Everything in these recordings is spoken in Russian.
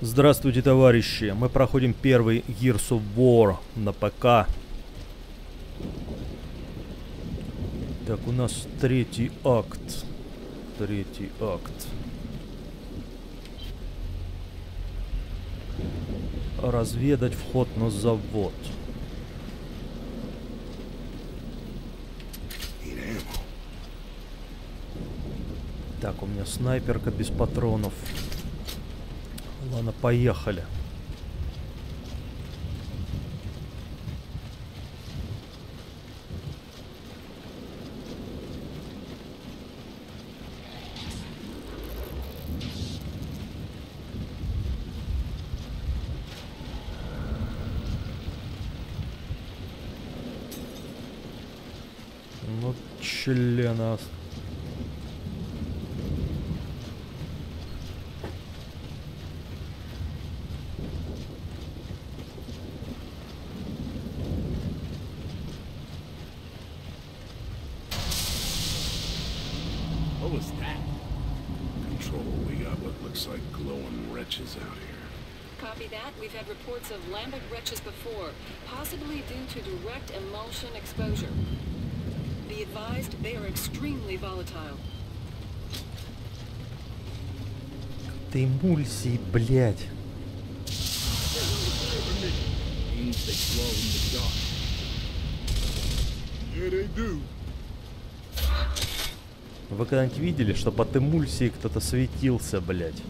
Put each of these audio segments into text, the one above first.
Здравствуйте, товарищи! Мы проходим первый Gears of War на ПК. Так, у нас третий акт. Третий акт. Разведать вход на завод. Так, у меня снайперка без патронов. Ладно, поехали. Ты эмульсии, блядь. Вы когда-нибудь видели, что под эмульсией кто-то светился, блядь?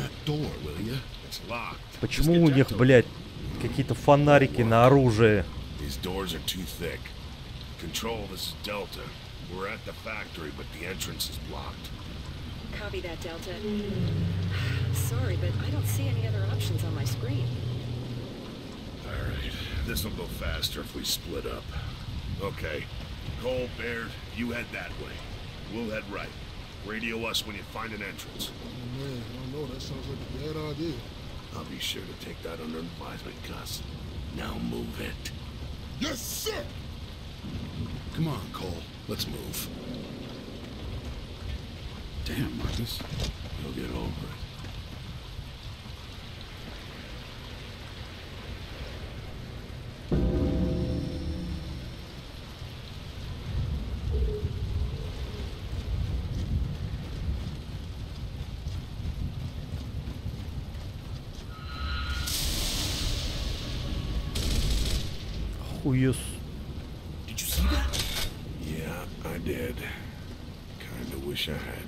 that door, will you? It's locked. Почему у них, блядь, какие-то фонарики на оружие? These doors are too thick. Control, this is Delta. We're at the factory, but the entrance is blocked. Copy that, Delta. Sorry, but I don't see any other options on my screen. All right. This'll go faster if we split up. Okay. Cole, Baird, you head that way. We'll head right. Radio us when you find an entrance. Oh, man, I don't know. That sounds like a bad idea. I'll be sure to take that under advisement, Gus. Now move it. Yes, sir! Come on, Cole. Let's move. Damn, Marcus. You'll get over it. use. Did you see that? Yeah, I did. Kinda wish I had.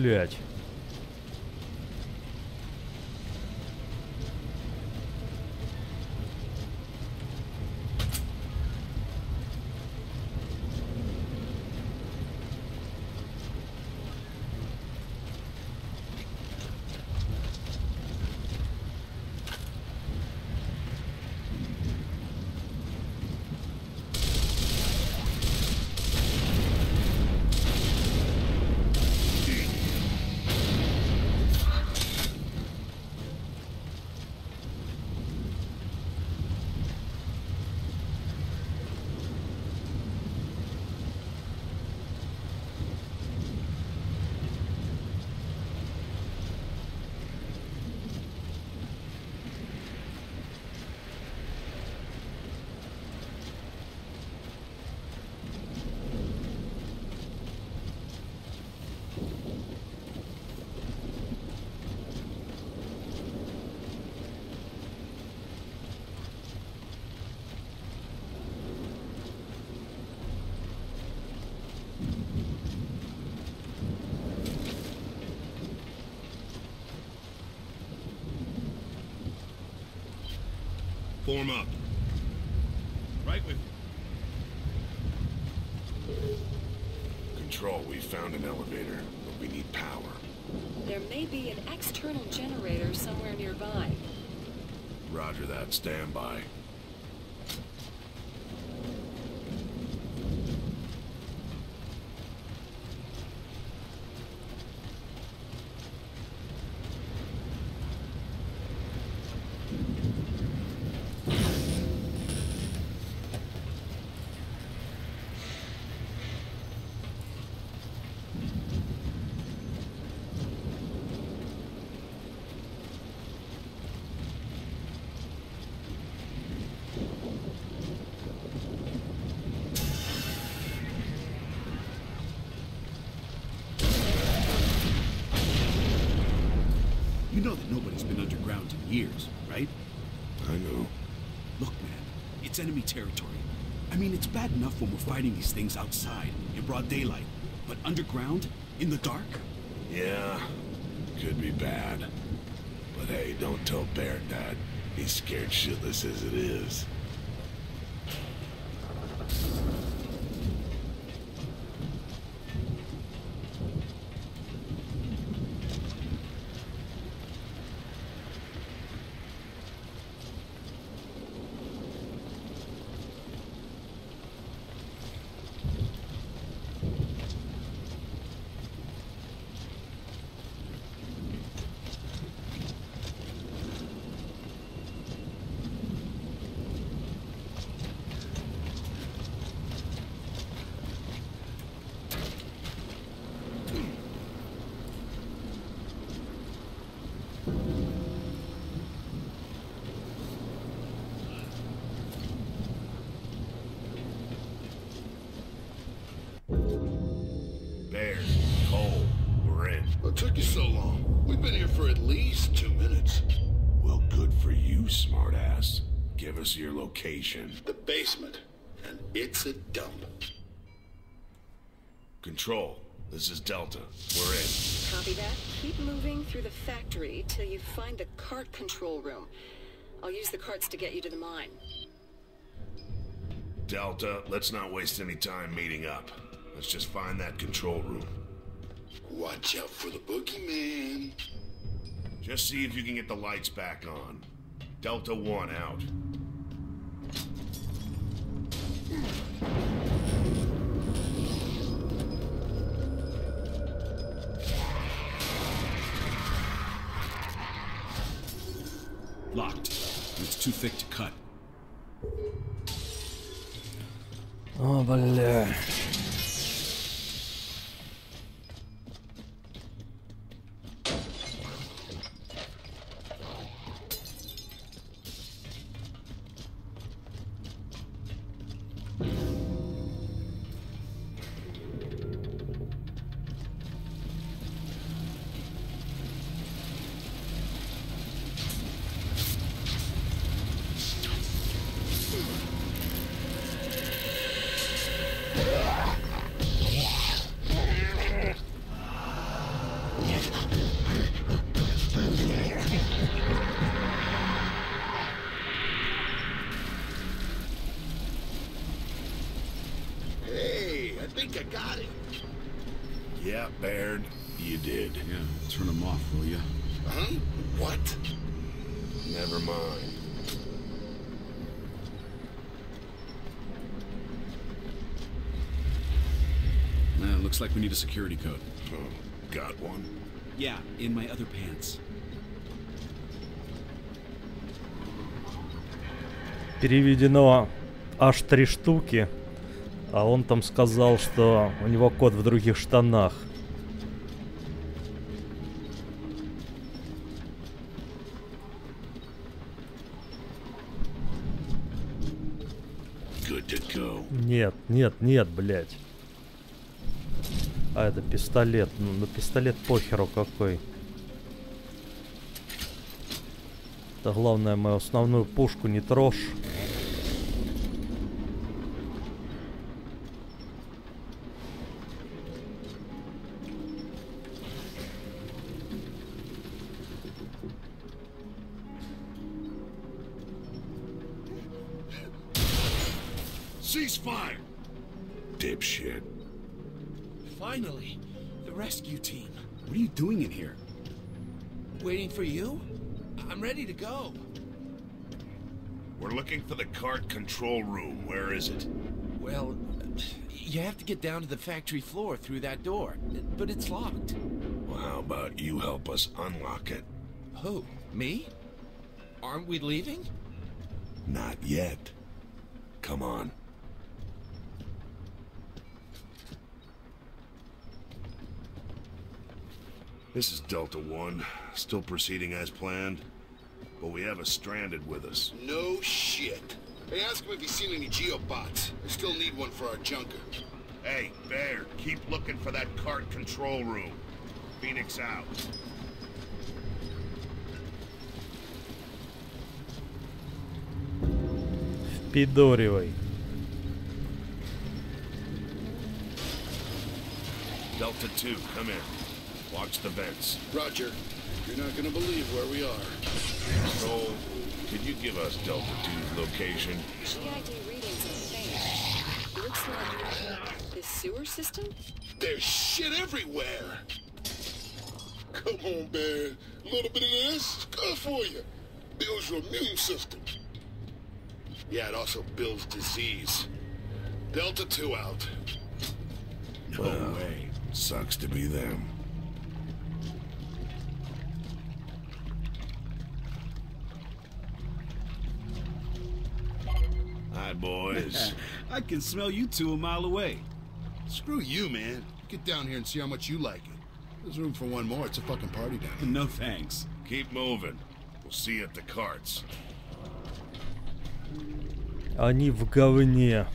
Блять. Form up. Right with Control, we found an elevator, but we need power. There may be an external generator somewhere nearby. Roger that. Stand by. You know that nobody's been underground in years, right? I know. Look, man, it's enemy territory. I mean, it's bad enough when we're fighting these things outside, in broad daylight. But underground? In the dark? Yeah, could be bad. But hey, don't tell Baird that. He's scared shitless as it is. Baird, Cole, we're in. What took you so long? We've been here for at least two minutes. Well, good for you, smartass. Give us your location. The basement. And it's a dump. Control, this is Delta. We're in. Copy that. Keep moving through the factory till you find the cart control room. I'll use the carts to get you to the mine. Delta, let's not waste any time meeting up. Let's just find that control room. Watch out for the boogeyman. Just see if you can get the lights back on. Delta One out. Locked. It's too thick to cut. Oh, but... Uh... looks like we need a security code. Oh, got one? Yeah, in my other pants. Переведено аж три штуки. А он там сказал, что у него код в других штанах. Good to go. Нет, нет, нет, блядь. А это пистолет. Ну, на пистолет похеру какой. Это главное, мою основную пушку не трожь. Ready to go. We're looking for the cart control room. Where is it? Well, you have to get down to the factory floor through that door, but it's locked. Well, how about you help us unlock it? Who? Me? Aren't we leaving? Not yet. Come on. This is Delta One, still proceeding as planned, but we have a stranded with us. No shit. Hey, ask him if he's seen any geobots. I still need one for our junker. Hey, Bear, keep looking for that cart control room. Phoenix out. Впидоривай. Delta 2, come in. Watch the vents. Roger. You're not gonna believe where we are. Cole, could you give us Delta 2's location? GID readings are faint. Looks like the sewer system? There's shit everywhere. Come on, Bear. A little bit of this is good for you. Builds your immune system. Yeah, it also builds disease. Delta 2 out. No way. Sucks to be them. Hi, boys. I can smell you two a mile away. Screw you, man. Get down here and see how much you like it. There's room for one more. It's a fucking party down here. No thanks. Keep moving. We'll see you at the carts. Они в говне.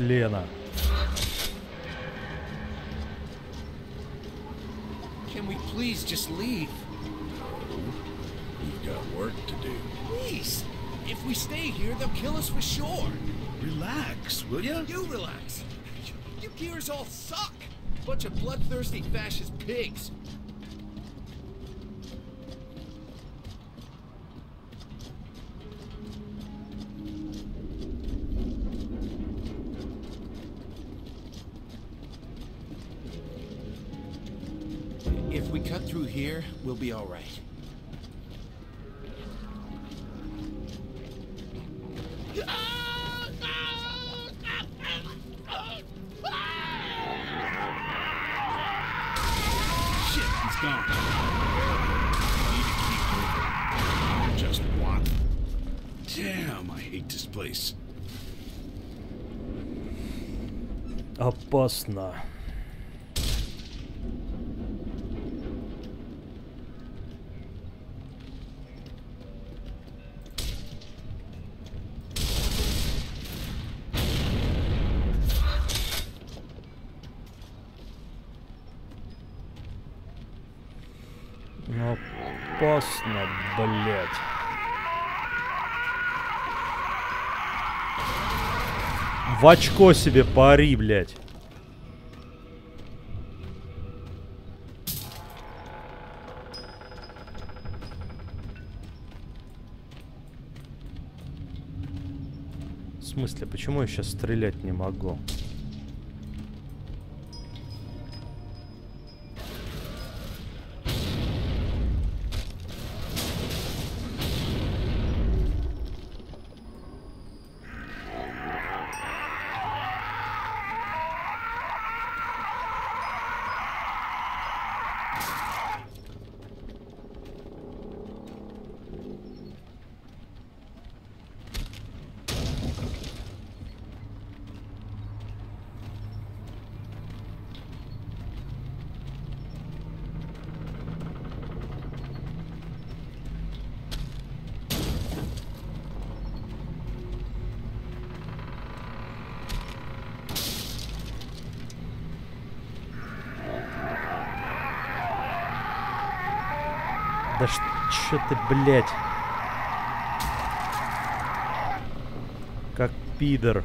члена? Can we please just leave? We've got work to do. Please! If we stay here, they'll kill us for sure. Relax, will ya? You relax. You gears all suck. Bunch of bloodthirsty fascist pigs. here, we'll be all right. Shit, he's gone. Need to keep moving. Just what? Damn, I hate this place. Опасно. В очко себе пари, блядь. В смысле, почему я сейчас стрелять не могу? Да что ты, блядь? Как пидор.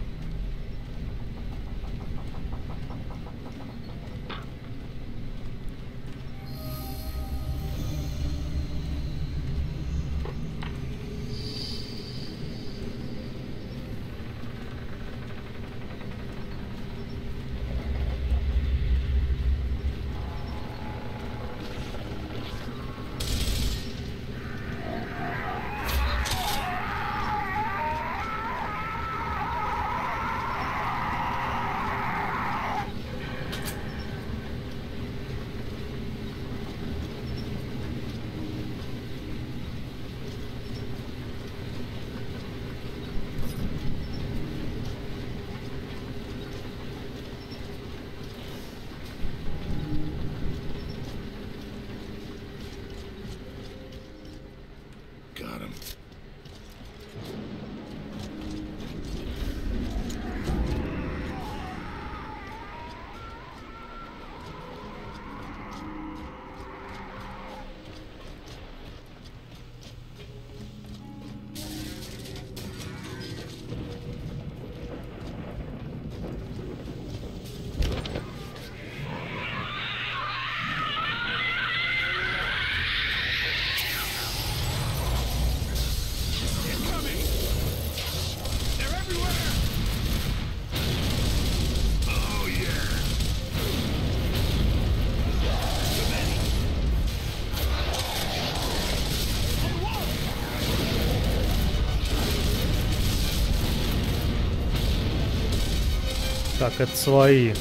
Так, это свои.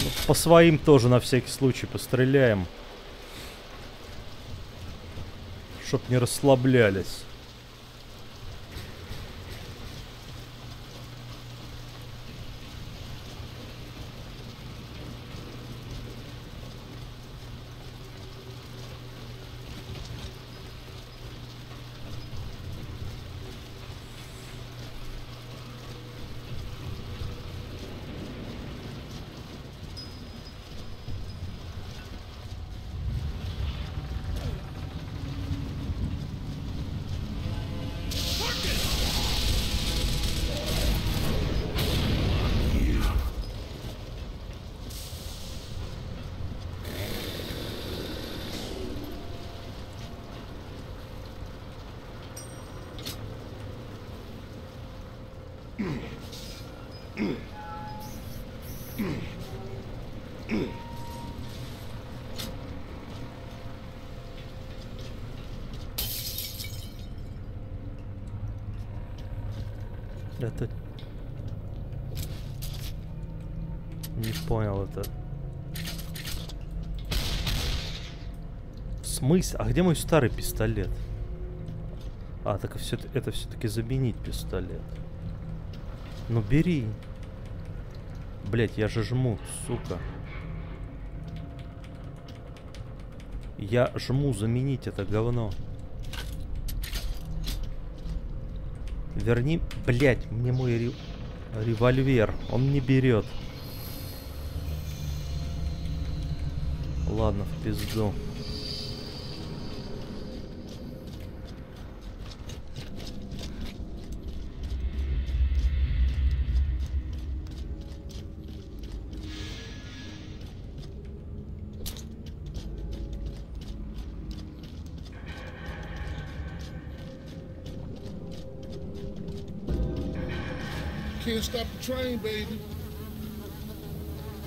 Ну, По своим тоже на всякий случай постреляем. Чтоб не расслаблялись. Это... Не понял это. В смысле? А где мой старый пистолет? А, так все, это все-таки заменить пистолет. Ну бери. Блять, я же жму, сука. Я жму заменить это говно. Верни, блять, мне мой ре- револьвер. Он не берет. Ладно, в пизду. stop the train, baby.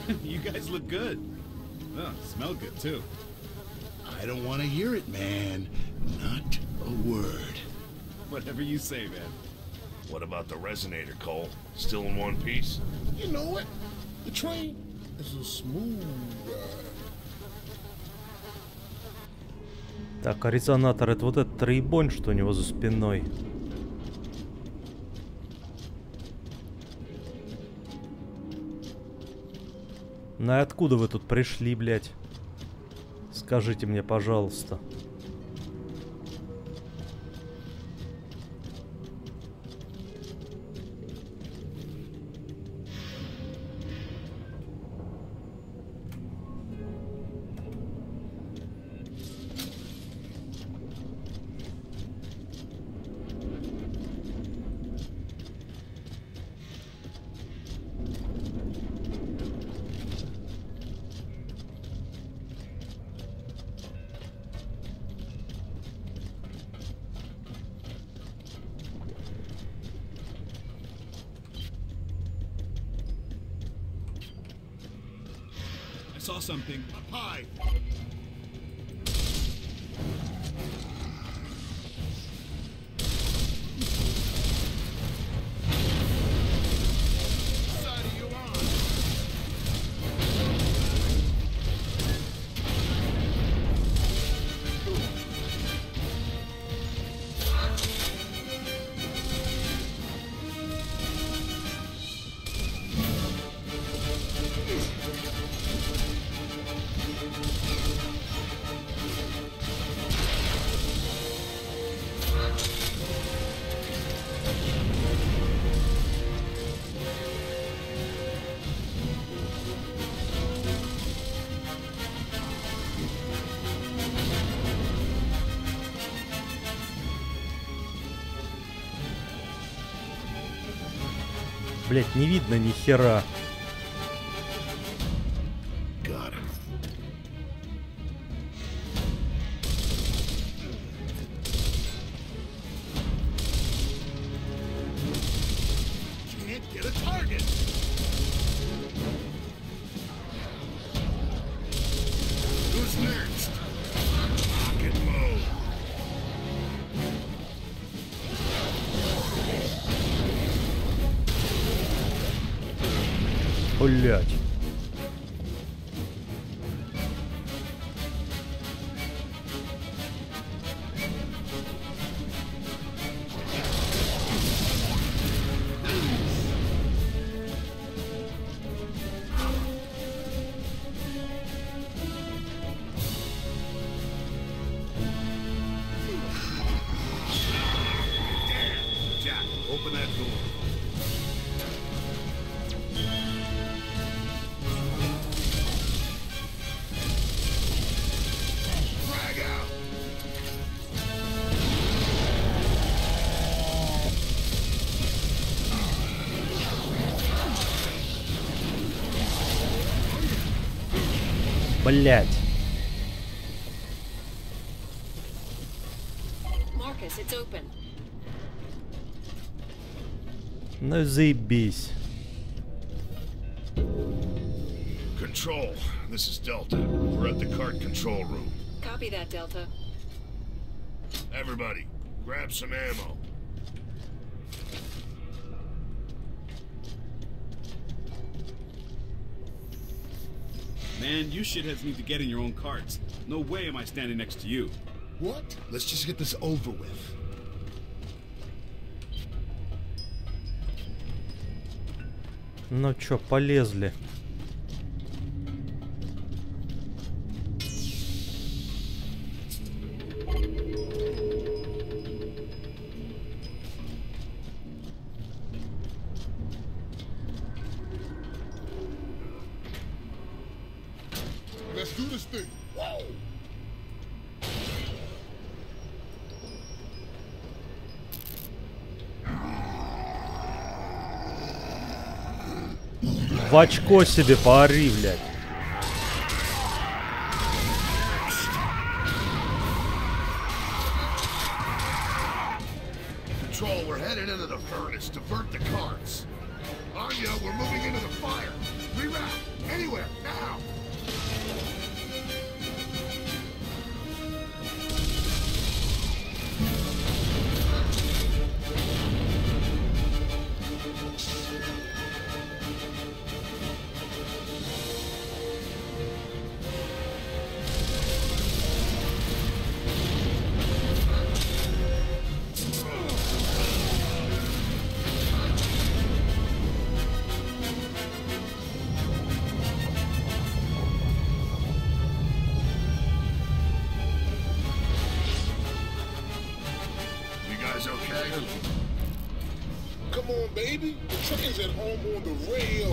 you guys look good. Oh, smell good too. I don't want to hear it, man. Not a word. Whatever you say, man. What about the resonator, Cole? Still in one piece? You know what? The train is a smooth ride. Так, а резонатор это вот этот троебонь, что у него за спиной. Ну и откуда вы тут пришли, блядь? Скажите мне, пожалуйста. Saw something. Блять, не видно ни хера. Блять. Marcus, it's open. Ну и заебись. Control, this is Delta. We're at the cart control room. Copy that, Delta. Everybody, grab some ammo. Man, you shitheads need to get in your own carts. No way am I standing next to you. What? Let's just get this over with. Ну чё, полезли. В очко себе поори, блядь.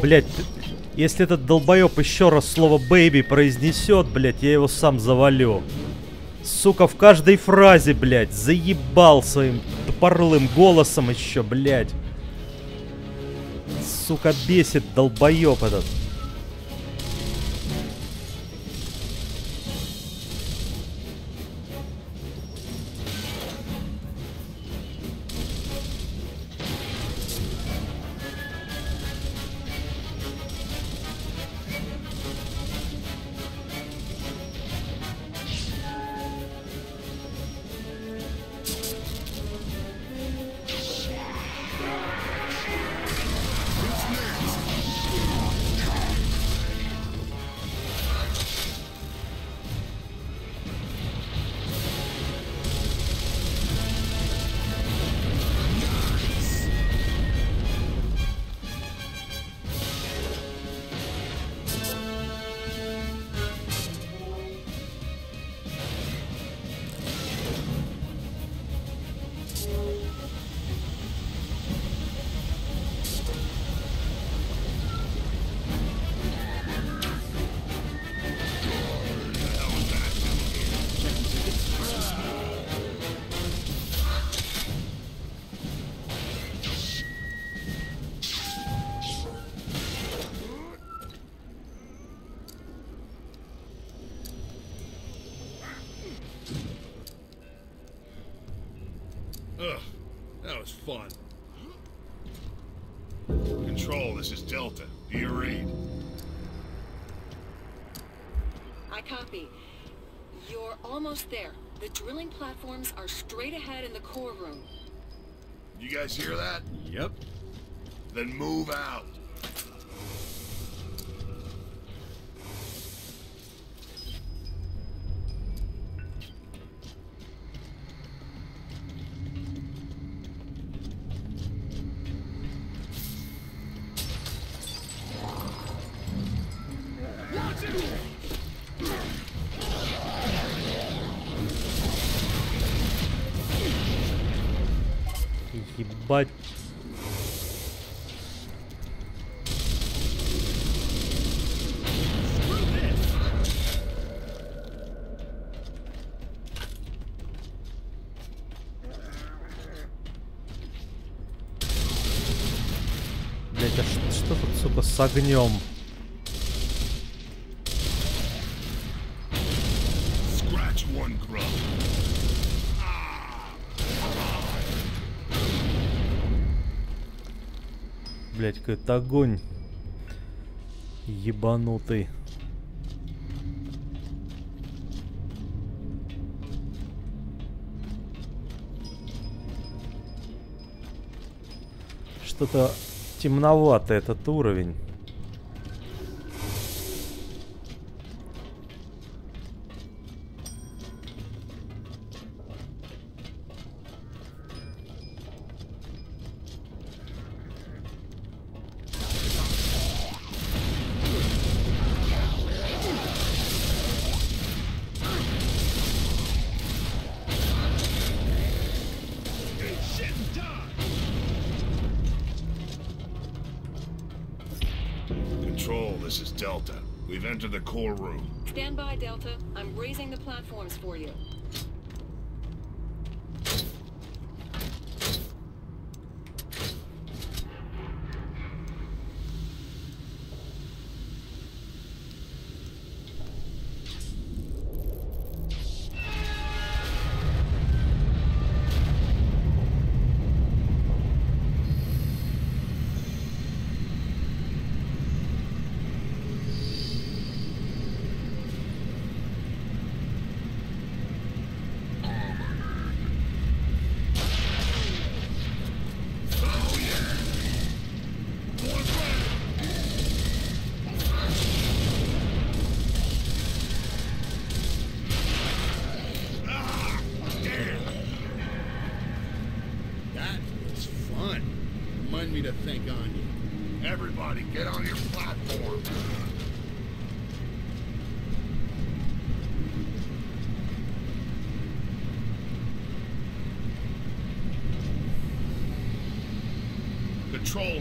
Блять, если этот долбоеб еще раз слово бэйби произнесет, блять, я его сам завалю. Сука, в каждой фразе, блять, заебал своим тупорлым голосом еще, блять. Сука, бесит долбоеб этот. This is Delta. Do you read? I copy. You're almost there. The drilling platforms are straight ahead in the core room. You guys hear that? Yep. Then move out. Огнем? Блять, какой-то огонь. Ебанутый. Что-то темновато этот уровень. Delta. We've entered the core room. Stand by, Delta. I'm raising the platforms for you.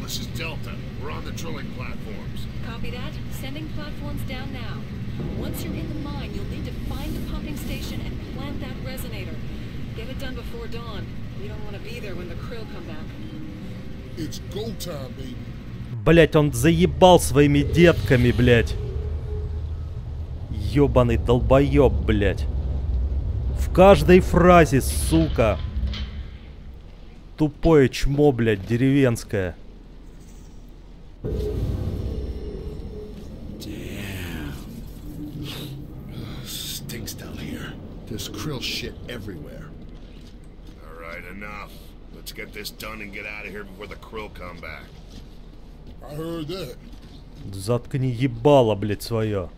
This is Delta. We're on the drilling platforms. Copy that. Sending platforms down now. Once you're in the mine, you'll need to find the pumping station and plant that resonator. Get it done before dawn. You don't want to be there when the krill come back. It's go time, baby. Блять, он заебал своими детками, блять. Ёбаный долбоёб, блять. В каждой фразе, сука. Тупое чмо, блять, деревенское. Stinks down here. There's krill shit everywhere. All right, enough. Let's get this done and get out of here before the krill come back. I heard that. Заткни ебало, блять, свое.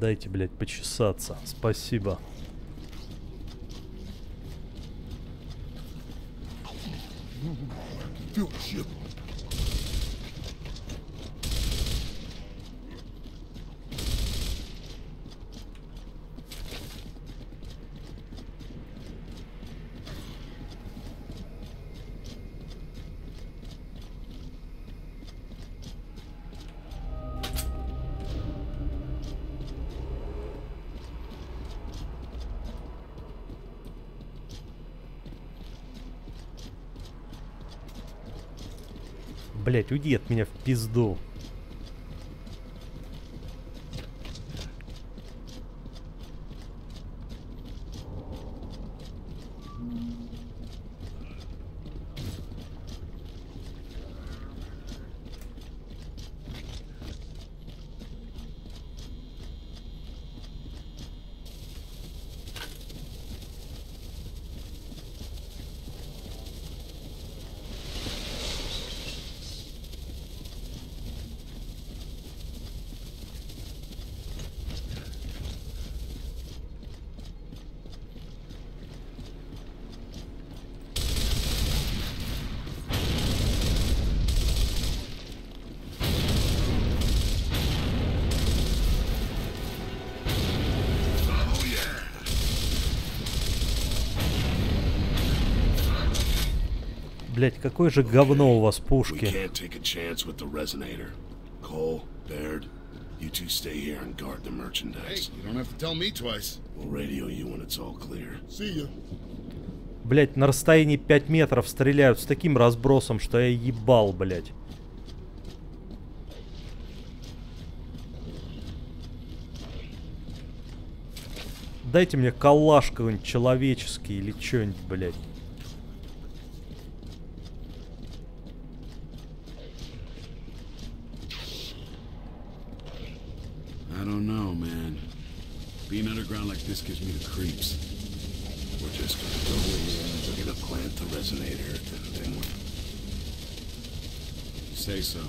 Дайте, блядь, почесаться. Спасибо. Feel shit. Блять, уйди от меня в пизду. Oh yeah. Блять, какое же говно у вас пушки. you two stay here and guard the Hey, merchandise. you don't have to tell me twice. We'll radio you when it's all clear. See ya. Блять, на расстоянии 5 метров стреляют с таким разбросом, что я ебал, блять. Дайте мне калаш какой-нибудь человеческий или что-нибудь, блять. I don't know, man. Being underground like this gives me the creeps. We're just gonna go in, we're gonna plant the resonator, then we're... Say so.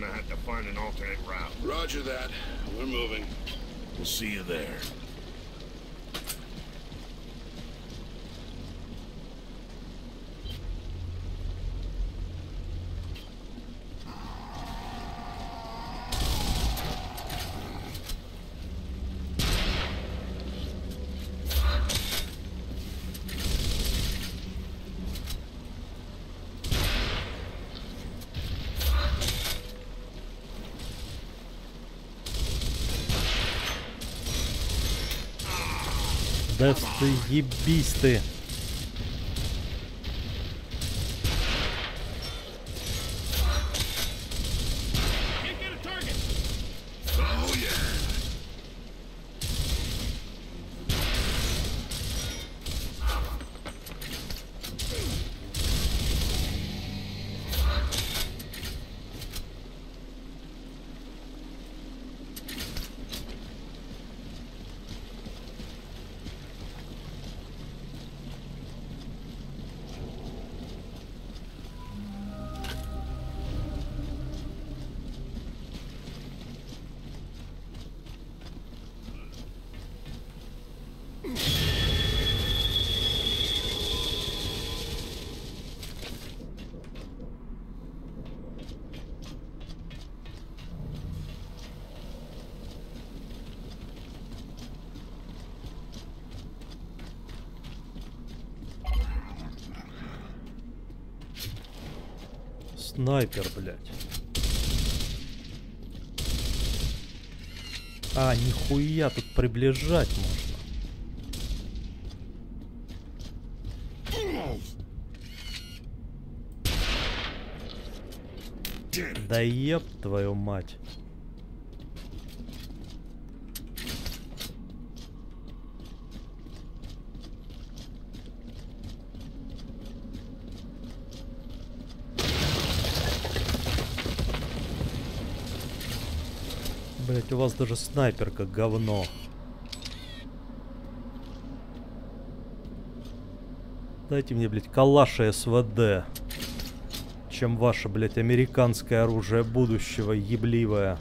Gonna have to find an alternate route. Roger that. We're moving. We'll see you there. Да ты Снайпер, блядь. А, нихуя, тут приближать можно. Да еб твою мать. Блять, у вас даже снайперка говно. Дайте мне, блядь, калаши СВД. Чем ваше, блядь, американское оружие будущего, ебливое.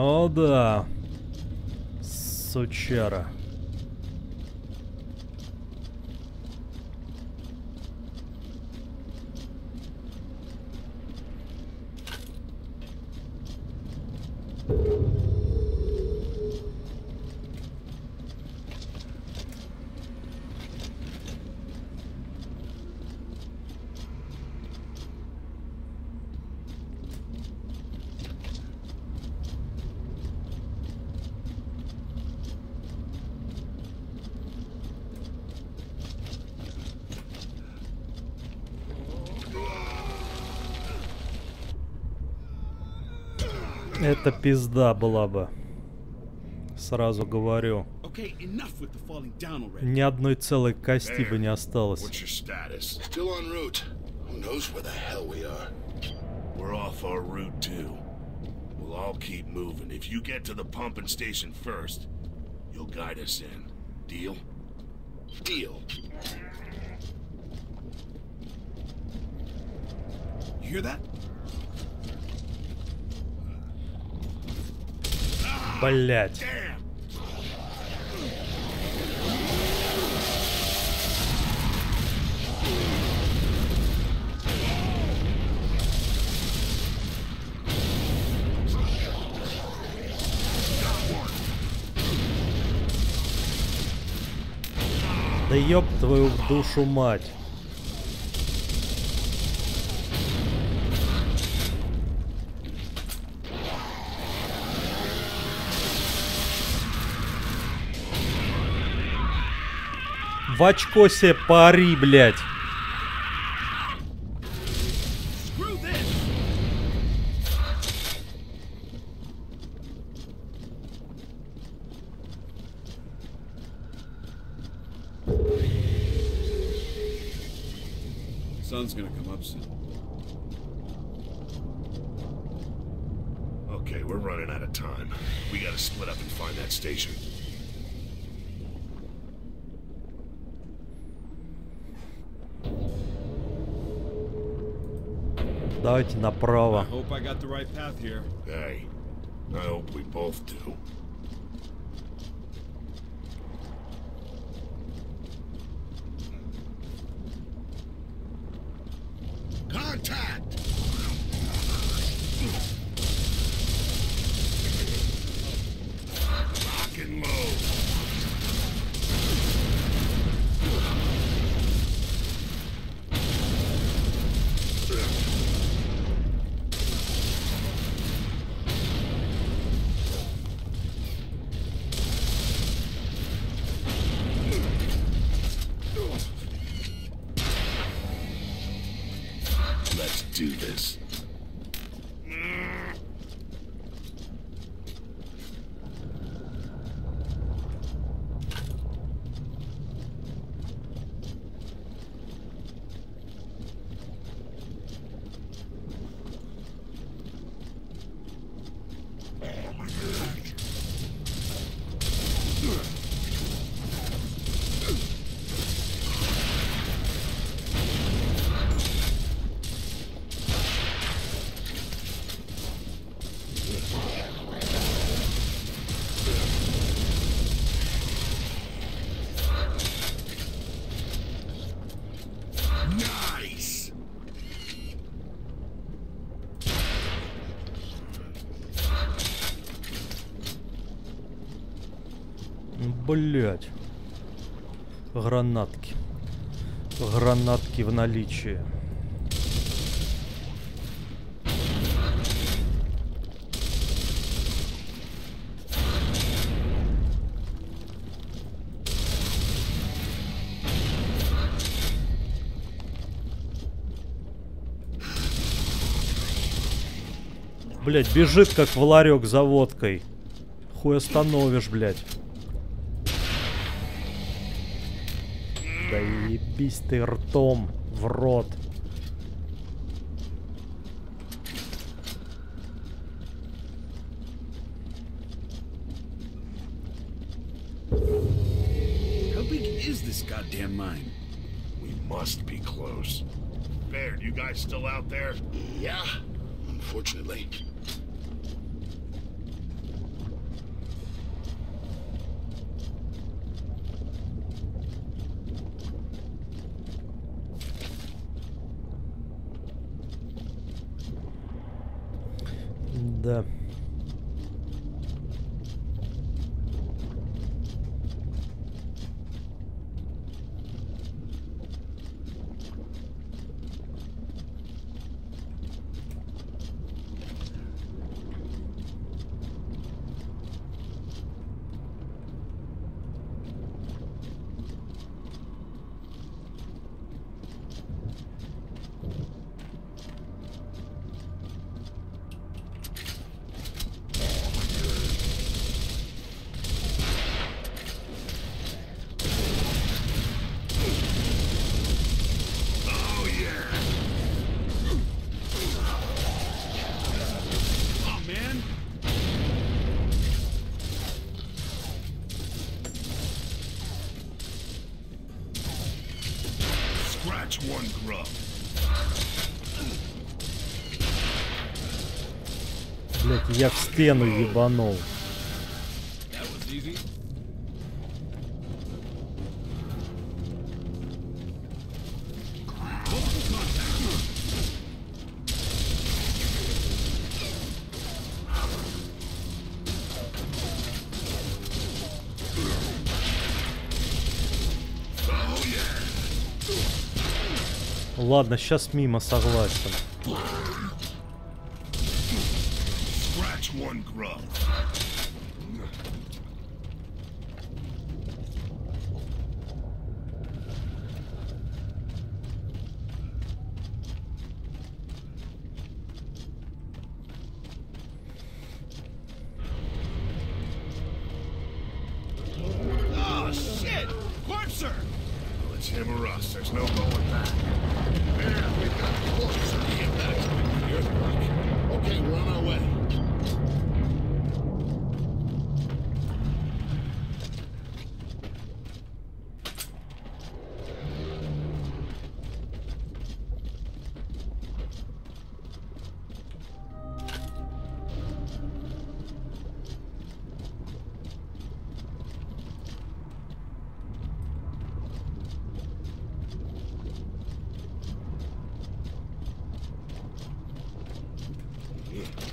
Ну да. Сучара. Это пизда была бы. Сразу говорю. Ни одной целой кости бы не осталось. What's your status? Still en route. Who knows where the hell we are? We're off our route too. We'll all keep moving. If you get to the pumping station first, you'll guide us in. Deal? Deal. You hear that? Блять. Да ёб твою душу мать. В очко себе пари, блядь. Got the right path here. Hey, Блять. Гранатки. Гранатки в наличии. Блять, бежит как в ларек за водкой. Хуй остановишь, блядь. заебись ты ртом в рот. Я в стену ебанул. Ладно, сейчас мимо, согласен. Yeah.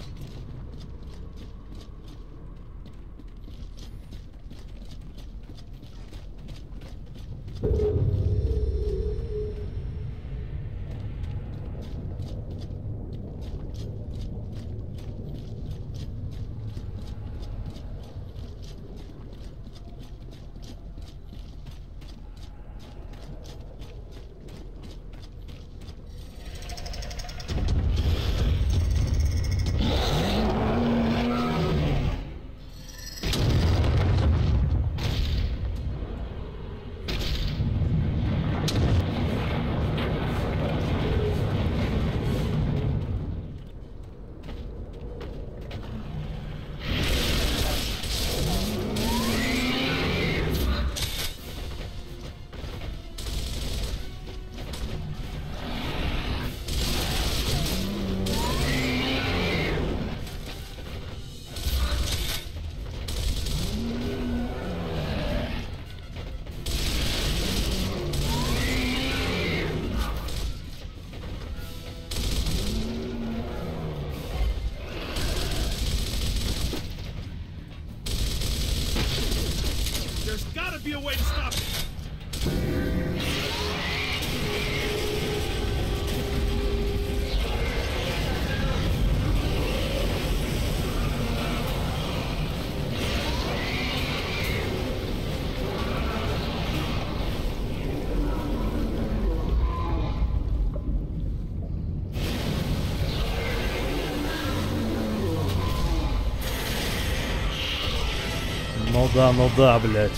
Да, ну да, блядь.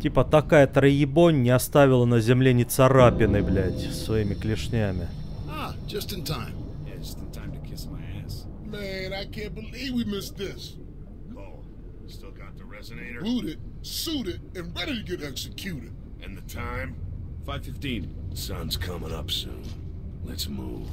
Типа такая троебонь не оставила на земле ни царапины, блядь, своими клешнями. Ah, just in time. Yeah, just in time to kiss my ass. Man, I can't believe we missed this. Cole, still got the resonator? Looted, suited, and ready to get executed. And the time? 515. Sun's coming up soon. Let's move.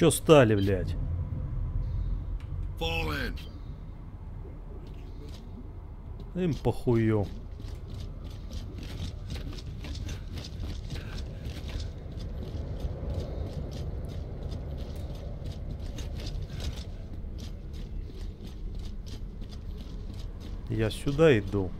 Чё стали, блядь? Им похую. Я сюда иду.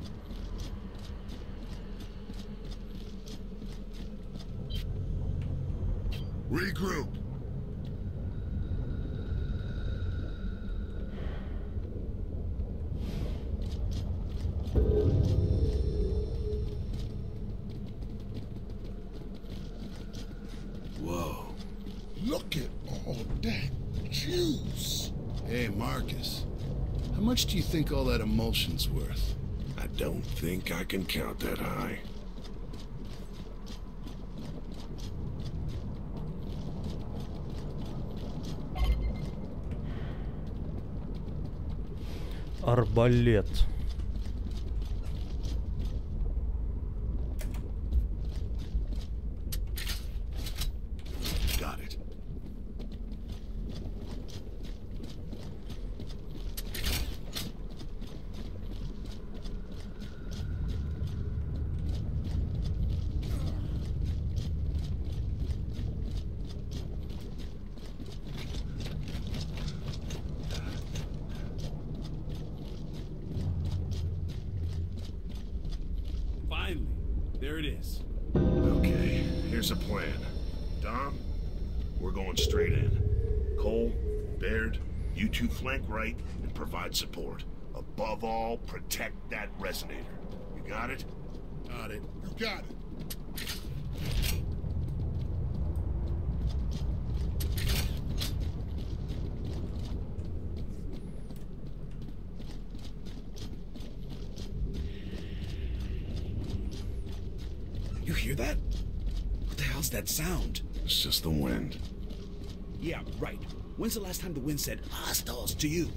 think all that emulsion's worth? I don't think I can count that high. Арбалет. Got it? Got it. You got it. You hear that? What the hell's that sound? It's just the wind. Yeah, right. When's the last time the wind said hostiles to you?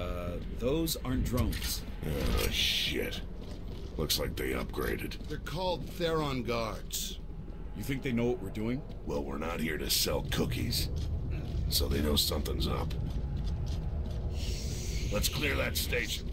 Uh, those aren't drones. Oh, shit. Looks like they upgraded. They're called Theron Guards. You think they know what we're doing? Well, we're not here to sell cookies. So they know something's up. Let's clear that station.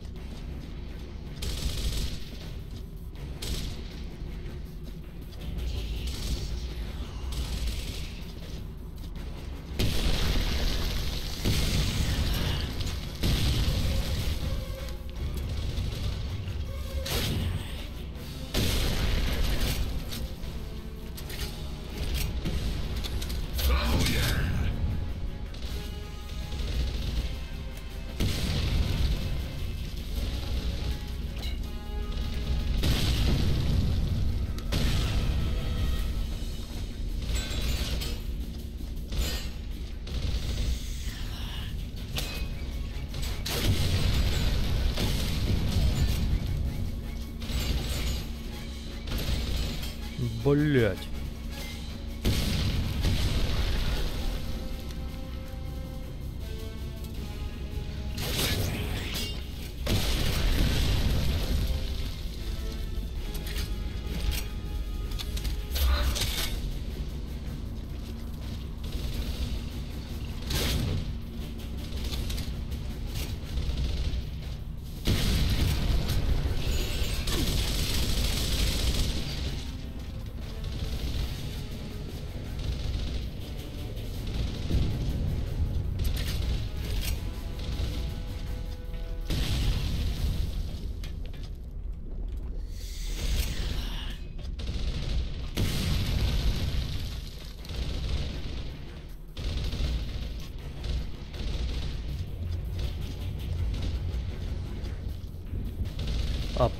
Блять.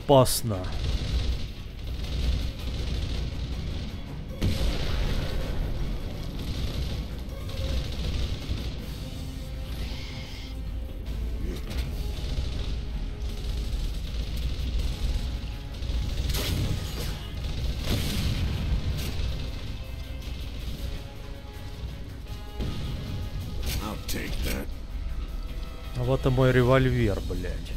Опасно. А вот и мой револьвер, блядь.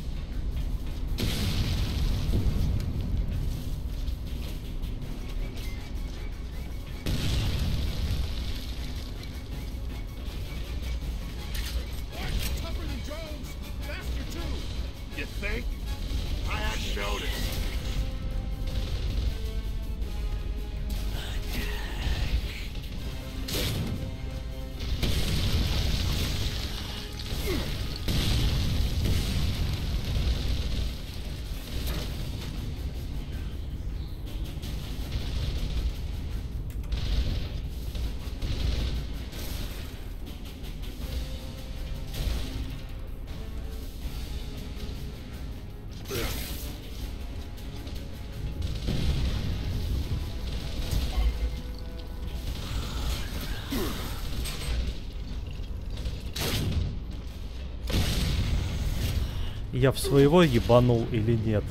Я в своего ебанул или нет?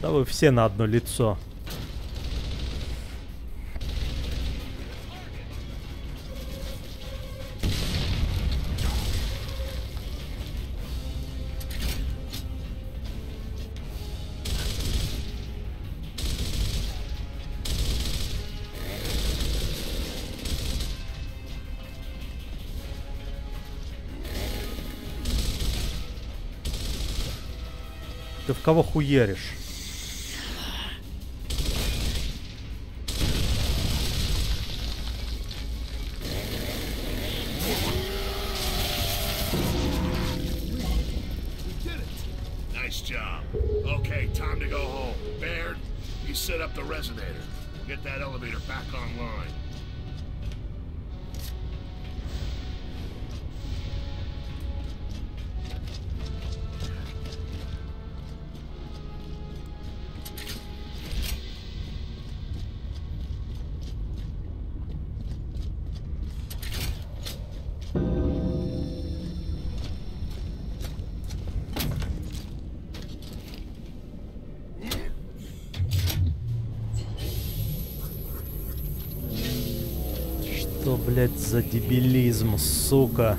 Да вы все на одно лицо. Bear, you set up the resonator. Get that elevator back online. За дебилизм, сука?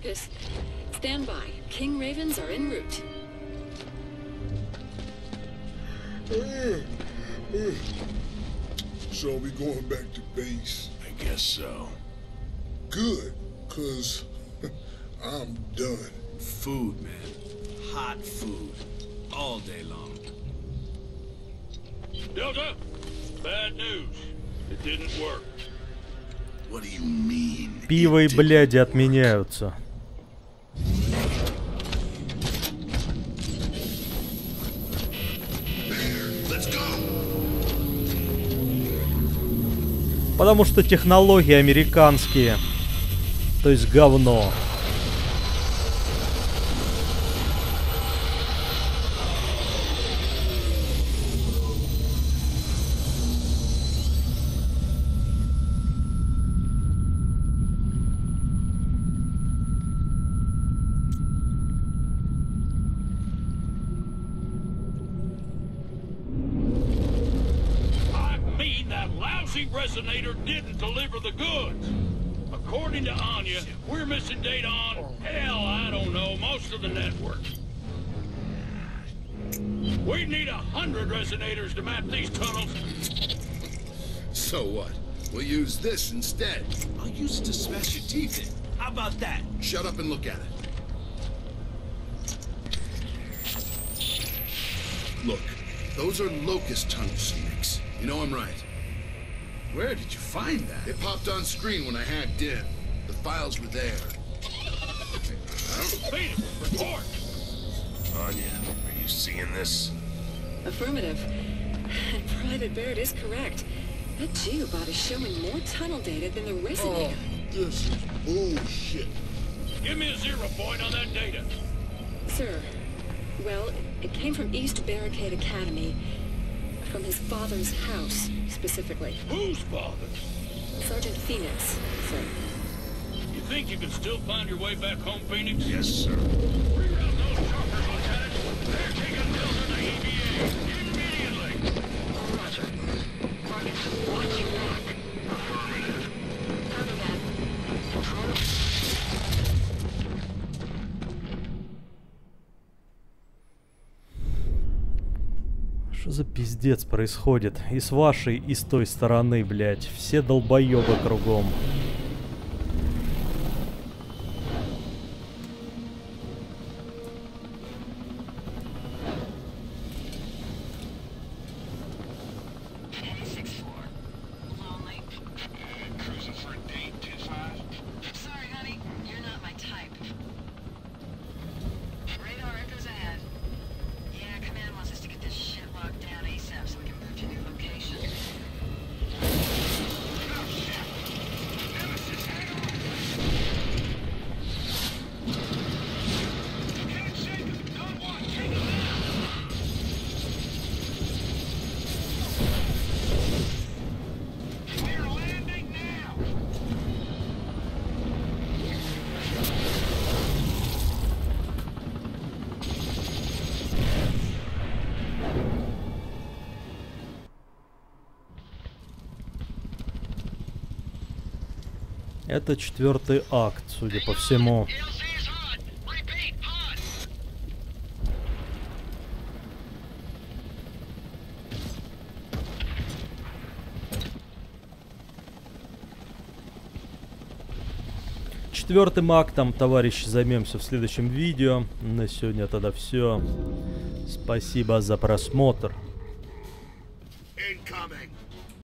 Did it, Marcus. Stand by. King Ravens are en route. So we going back to base? I guess so. Good, cause I'm done. Food, man. Hot food. All day long. Delta, bad news. It didn't work. What do you mean? Пиво и it didn't бляди work? отменяются. Потому что технологии американские. То есть говно. Screen when I hacked in. The files were there. Beat it, report. Anya, are you seeing this? Affirmative. And Private Baird is correct. That geobot is showing more tunnel data than the Oh, resonator. this is bullshit. Give me a zero point on that data. Sir, well, it came from East Barricade Academy. From his father's house, specifically. Whose father? Sergeant Phoenix, sir. You think you can still find your way back home, Phoenix? Yes, sir. Пиздец происходит? И с вашей, и с той стороны, блядь. Все долбоебы кругом. Это четвертый акт, судя по всему. Четвертым актом, товарищи, займемся в следующем видео. На сегодня тогда все. Спасибо за просмотр.